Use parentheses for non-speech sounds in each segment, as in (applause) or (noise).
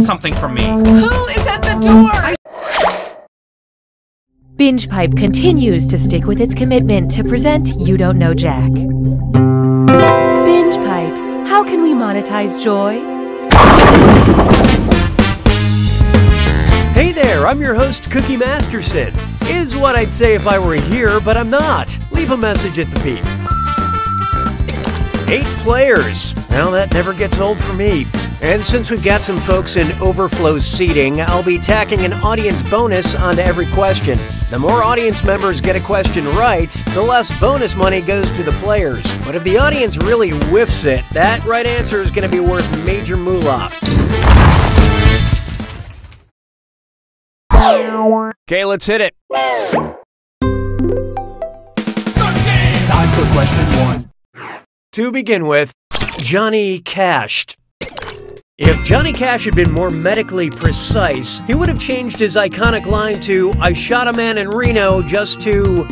something from me. Who is at the door? Binge Pipe continues to stick with its commitment to present You Don't Know Jack. Binge Pipe, how can we monetize joy? Hey there, I'm your host, Cookie Masterson. Is what I'd say if I were here, but I'm not. Leave a message at the beep. Eight players. Well, that never gets old for me. And since we've got some folks in overflow seating, I'll be tacking an audience bonus onto every question. The more audience members get a question right, the less bonus money goes to the players. But if the audience really whiffs it, that right answer is going to be worth major moolah. Okay, let's hit it. Time for question one. To begin with, Johnny Cashed. If Johnny Cash had been more medically precise, he would have changed his iconic line to I shot a man in Reno just to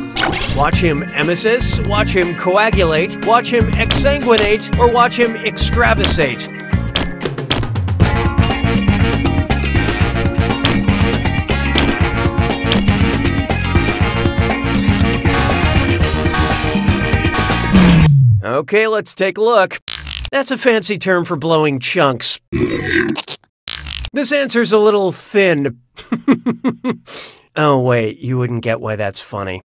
watch him emesis, watch him coagulate, watch him exsanguinate, or watch him extravasate. Okay, let's take a look. That's a fancy term for blowing chunks. This answer's a little thin. oh, wait, you wouldn't get why that's funny.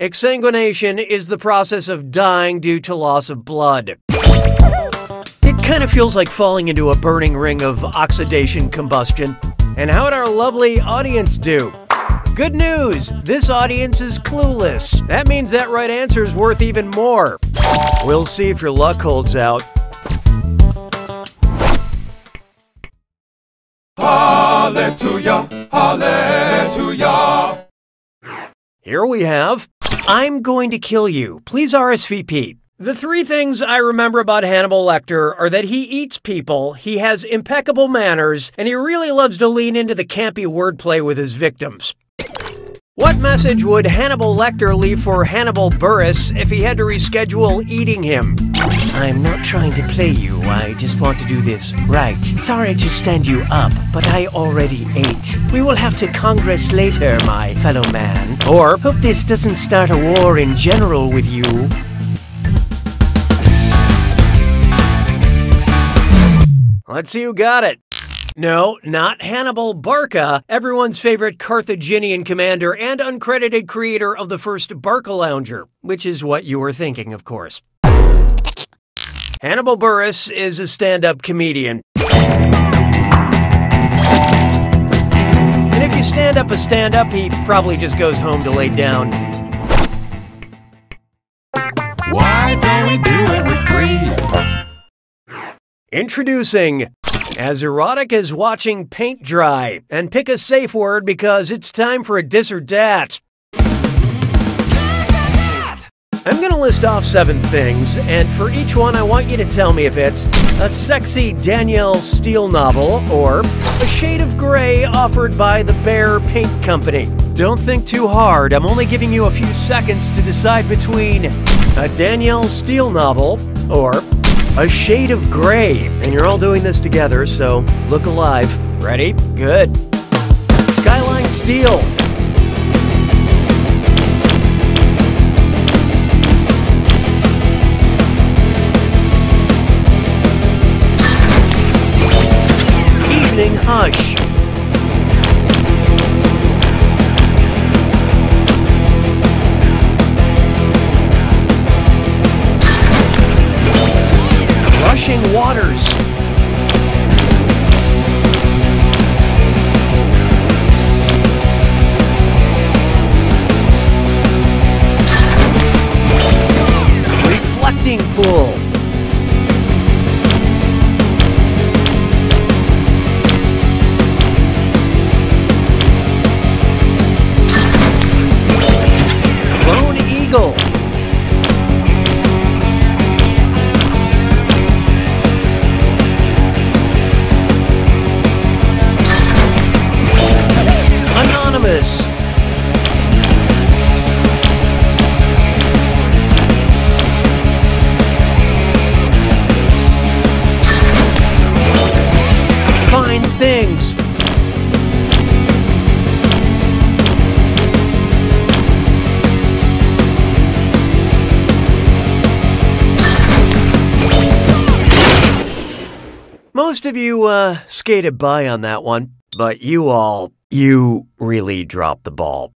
Exsanguination is the process of dying due to loss of blood. It kind of feels like falling into a burning ring of oxidation combustion. And how'd our lovely audience do? Good news! This audience is clueless. That means that right answer is worth even more. We'll see if your luck holds out. Hallelujah, hallelujah. Here we have I'm going to kill you. Please RSVP. The three things I remember about Hannibal Lecter are that he eats people, he has impeccable manners, and he really loves to lean into the campy wordplay with his victims. What message would Hannibal Lecter leave for Hannibal Buress if he had to reschedule eating him? I'm not trying to play you, I just want to do this right. Sorry to stand you up, but I already ate. We will have to Congress later, my fellow man. Or hope this doesn't start a war in general with you. Let's see who got it. No, not Hannibal Barca, everyone's favorite Carthaginian commander and uncredited creator of the first Barca Lounger, which is what you were thinking, of course. Hannibal Buress is a stand up comedian. And if you stand up a stand up, he probably just goes home to lay down. Why don't we do it for free? Introducing as erotic as watching paint dry. And pick a safe word because it's time for a dis or dat. I'm gonna list off seven things, and for each one, I want you to tell me if it's a sexy Danielle Steel novel or a shade of gray offered by the Behr Paint Company. Don't think too hard, I'm only giving you a few seconds to decide between a Danielle Steel novel or a shade of gray. And you're all doing this together, so look alive. Ready? Good. Skyline Steel. Rushing Waters. Anonymous. things. Most of you, uh, skated by on that one, but you all, you really dropped the ball.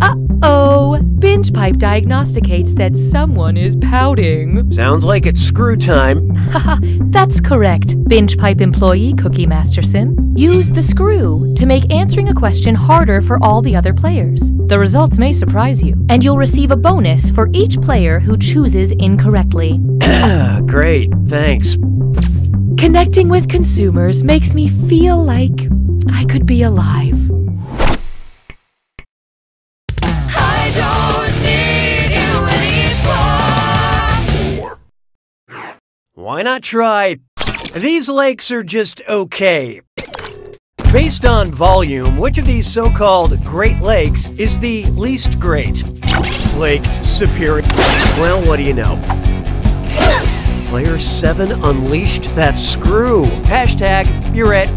Uh-oh! Binge Pipe diagnosticates that someone is pouting. Sounds like it's screw time. Haha, (laughs) that's correct, Binge Pipe employee Cookie Masterson. Use the screw to make answering a question harder for all the other players. The results may surprise you, and you'll receive a bonus for each player who chooses incorrectly. (coughs) (coughs) Great, thanks. Connecting with consumers makes me feel like I could be alive. I don't need you anymore. Why not try? These lakes are just okay. Based on volume, which of these so called Great Lakes is the least great? Lake Superior. Well, what do you know? Player 7 unleashed that screw. Hashtag, you're it.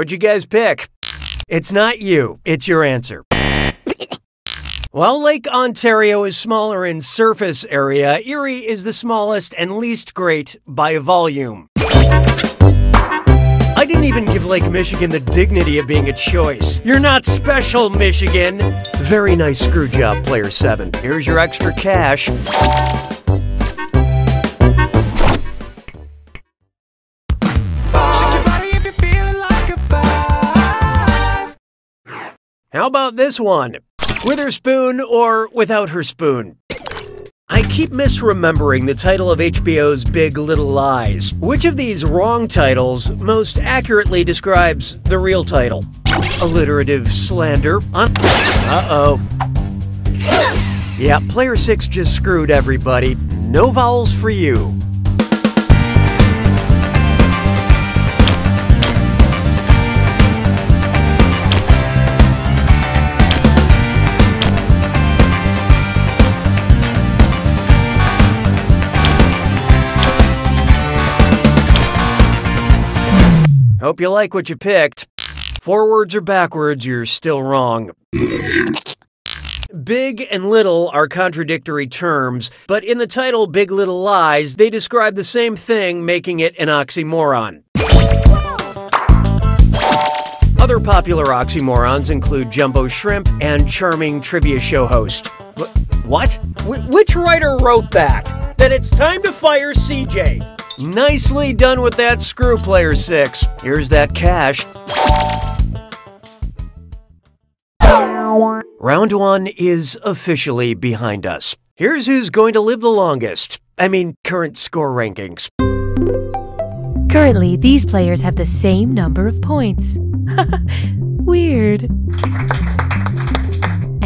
What'd you guys pick? It's not you, it's your answer. While Lake Ontario is smaller in surface area, Erie is the smallest and least great by volume. I didn't even give Lake Michigan the dignity of being a choice. You're not special, Michigan! Very nice screw job, player 7. Here's your extra cash. How about this one? With her spoon or without her spoon? I keep misremembering the title of HBO's Big Little Lies. Which of these wrong titles most accurately describes the real title? Alliterative slander. Uh oh. Yeah, player 6 just screwed everybody. No vowels for you. Hope you like what you picked. Forwards or backwards, you're still wrong. Big and little are contradictory terms, but in the title Big Little Lies, they describe the same thing, making it an oxymoron. Other popular oxymorons include Jumbo Shrimp and Charming Trivia Show host. Wh- What? Wh- which writer wrote that? That it's time to fire CJ. Nicely done with that screw, player 6. Here's that cash. Round one is officially behind us. Here's who's going to live the longest. I mean, current score rankings. Currently, these players have the same number of points. (laughs) Weird.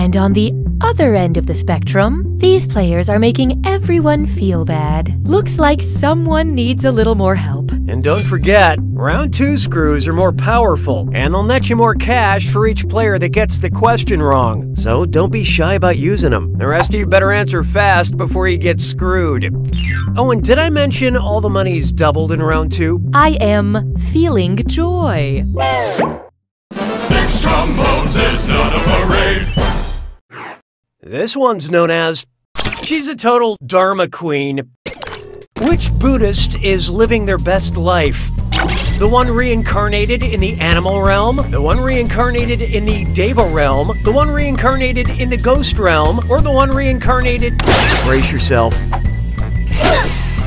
And on the other end of the spectrum, these players are making everyone feel bad. Looks like someone needs a little more help. And don't forget, round two screws are more powerful, and they'll net you more cash for each player that gets the question wrong. So don't be shy about using them. The rest of you better answer fast before you get screwed. Oh, and did I mention all the money's doubled in round two? I am feeling joy. Six trombones is not a parade. This one's known as She's a total Dharma Queen. Which Buddhist is living their best life? The one reincarnated in the animal realm, the one reincarnated in the Deva realm, the one reincarnated in the ghost realm, or the one reincarnated. Brace yourself.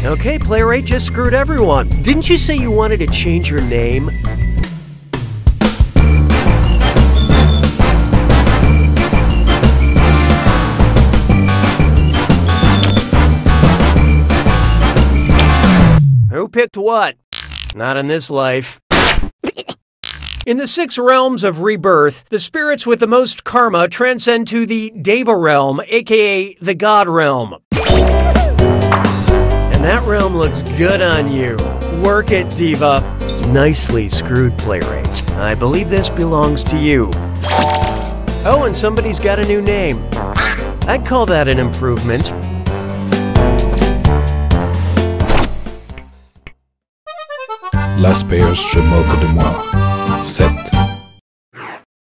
Okay, player 8 just screwed everyone. Didn't you say you wanted to change your name? Who picked what? Not in this life. In the six realms of rebirth, the spirits with the most karma transcend to the Deva realm, aka the God realm. And That realm looks good on you. Work it, Diva. Nicely screwed, Player 8. I believe this belongs to you. Oh, and somebody's got a new name. I'd call that an improvement. Las Payers se moque de moi. 7.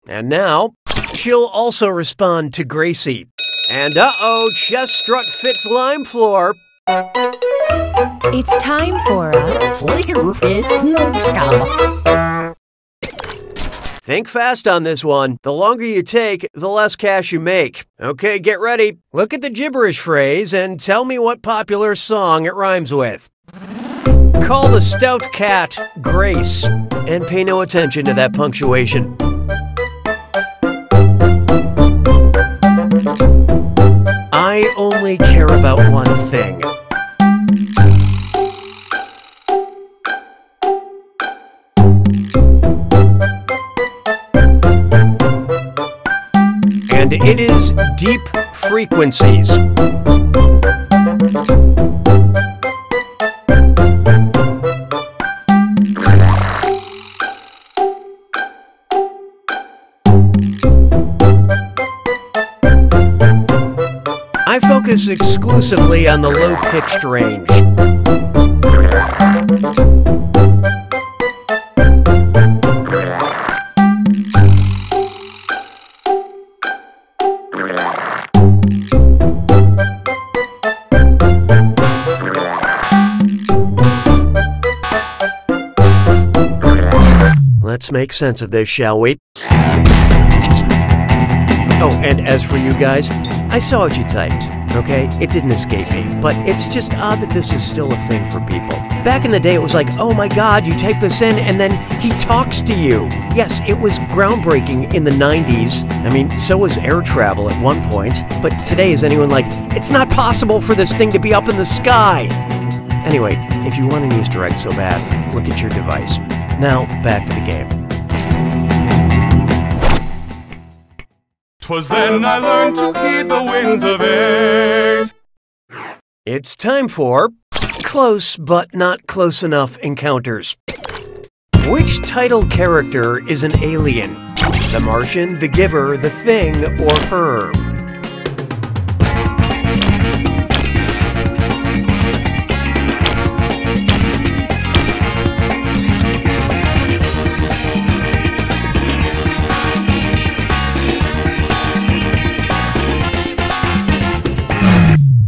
And now, she'll also respond to Gracie. And uh oh, chest strut fits lime floor. It's time for a Think fast on this one. The longer you take, the less cash you make. Okay, get ready. Look at the gibberish phrase and tell me what popular song it rhymes with. Call the stout cat Grace and pay no attention to that punctuation. I only care about one thing. And it is deep frequencies. Focus exclusively on the low pitched range. Let's make sense of this, shall we? Oh, and as for you guys, I saw what you typed, okay? It didn't escape me, but it's just odd that this is still a thing for people. Back in the day, it was like, oh my god, you type this in and then he talks to you. Yes, it was groundbreaking in the 90s. I mean, so was air travel at one point, but today is anyone like, it's not possible for this thing to be up in the sky? Anyway, if you want an Easter egg so bad, look at your device. Now, back to the game. Twas then I learned to heed the winds of eight. It's time for Close But Not Close Enough Encounters. Which title character is an alien? The Martian, the Giver, the Thing, or her?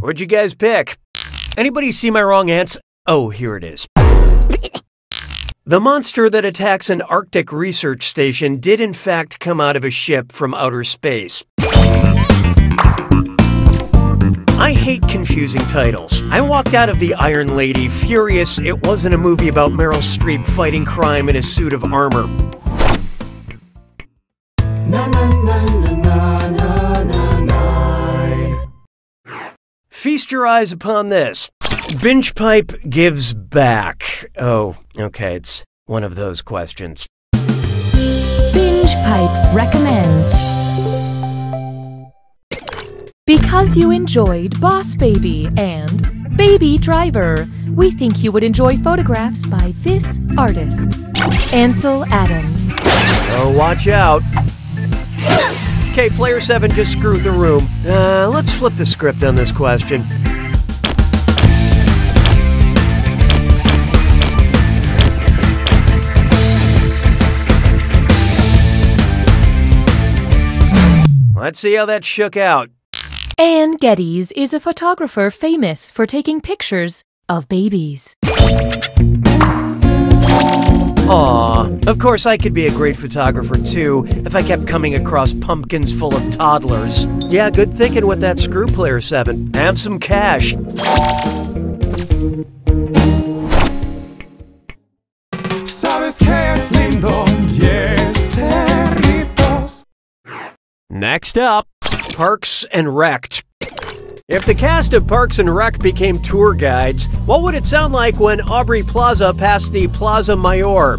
What'd you guys pick? Anybody see my wrong answer? Oh, here it is. The monster that attacks an Arctic research station did in fact come out of a ship from outer space. I hate confusing titles. I walked out of The Iron Lady furious it wasn't a movie about Meryl Streep fighting crime in a suit of armor. Feast your eyes upon this. Binge Pipe gives back. Oh, okay, it's one of those questions. Binge Pipe recommends. Because you enjoyed Boss Baby and Baby Driver, we think you would enjoy photographs by this artist, Ansel Adams. Oh, watch out. Okay, player 7 just screwed the room. Uh, let's flip the script on this question. Let's see how that shook out. Anne Geddes is a photographer famous for taking pictures of babies. Aw, of course I could be a great photographer too if I kept coming across pumpkins full of toddlers. Yeah, good thinking with that screw player 7. Have some cash. Sabes que es lindo, yes, perritos. Next up, Parks and Wrecked. If the cast of Parks and Rec became tour guides, what would it sound like when Aubrey Plaza passed the Plaza Mayor?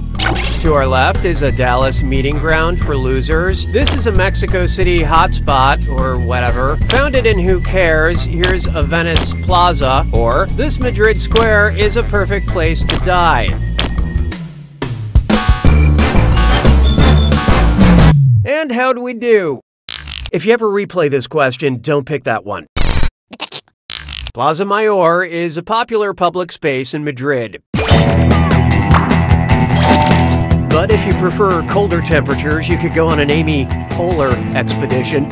To our left is a Dallas meeting ground for losers. This is a Mexico City hotspot, or whatever. Founded in Who Cares, here's a Venice Plaza, or this Madrid Square is a perfect place to die. And how do we do? If you ever replay this question, don't pick that one. Plaza Mayor is a popular public space in Madrid. But if you prefer colder temperatures, you could go on an Amy Poehler expedition.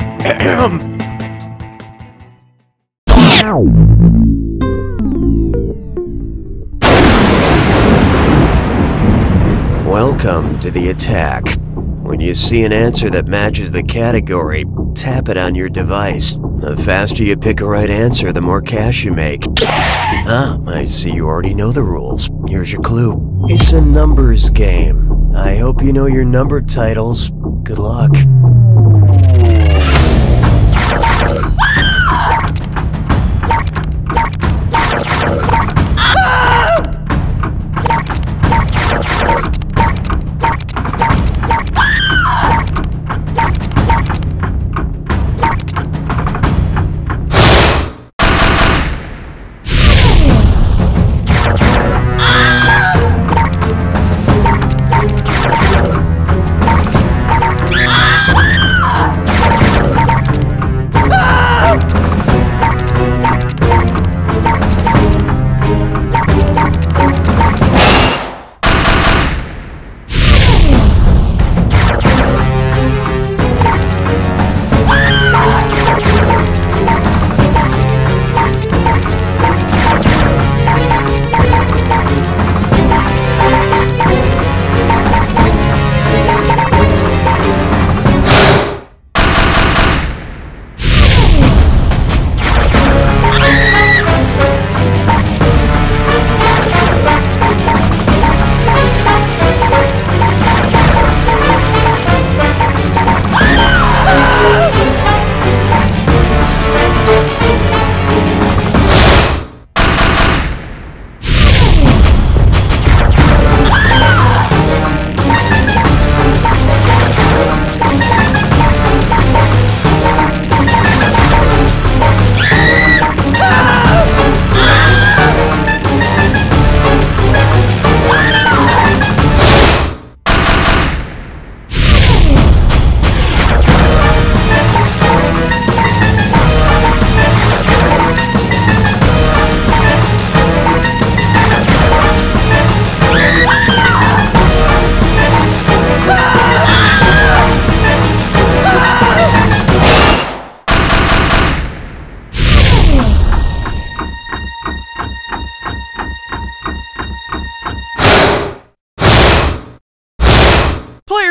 Welcome to the attack. When you see an answer that matches the category, tap it on your device. The faster you pick a right answer, the more cash you make. Ah, I see you already know the rules. Here's your clue. It's a numbers game. I hope you know your number titles. Good luck.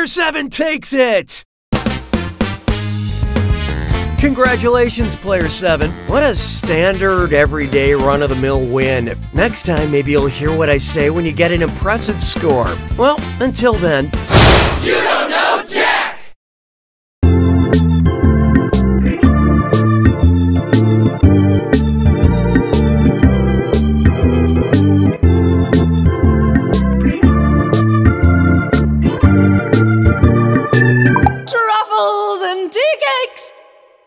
Player 7 takes it! Congratulations, Player 7. What a standard, everyday, run of the mill win. Next time, maybe you'll hear what I say when you get an impressive score. Well, until then, You don't know Jack! Tea cakes,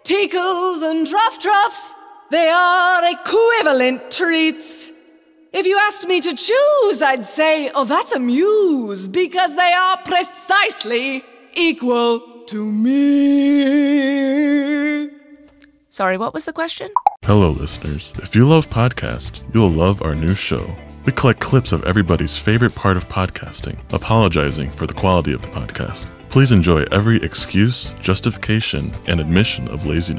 tickles and druff druffs, they are equivalent treats. If you asked me to choose, I'd say, oh, that's a muse, because they are precisely equal to me. Sorry, what was the question? Hello, listeners. If you love podcasts, you'll love our new show. We collect clips of everybody's favorite part of podcasting, apologizing for the quality of the podcast. Please enjoy every excuse, justification, and admission of laziness.